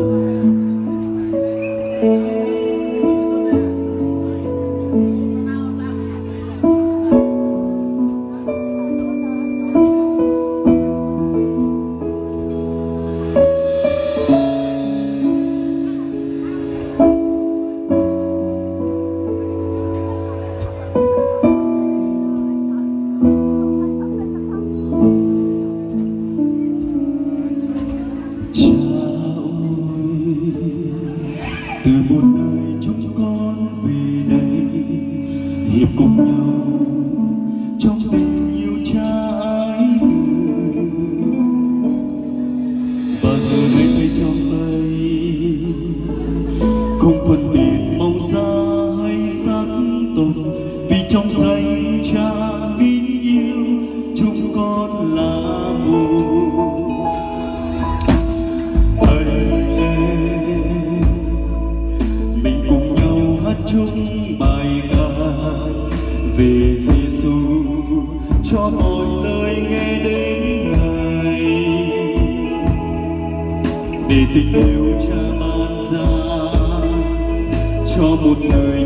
you. cùng nhau trong tình yêu trái và giờ đây tay trong tay, không phân biệt mong xa hay sắc tồn vì trong giây để tình yêu cha ban ra cho một người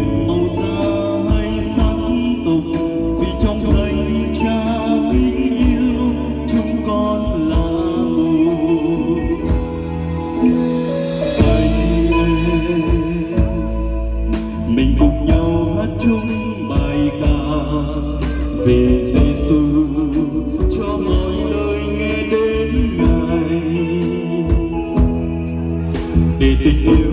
you.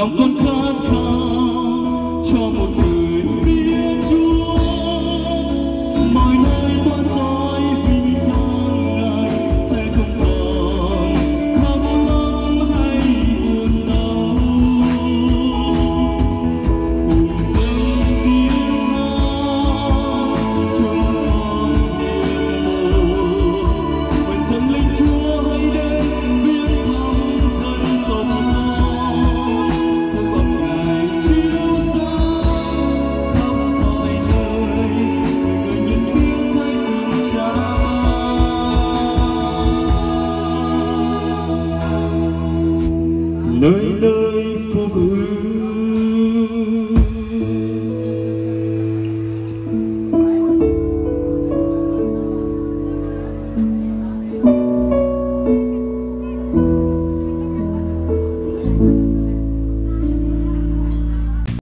Lòng con khao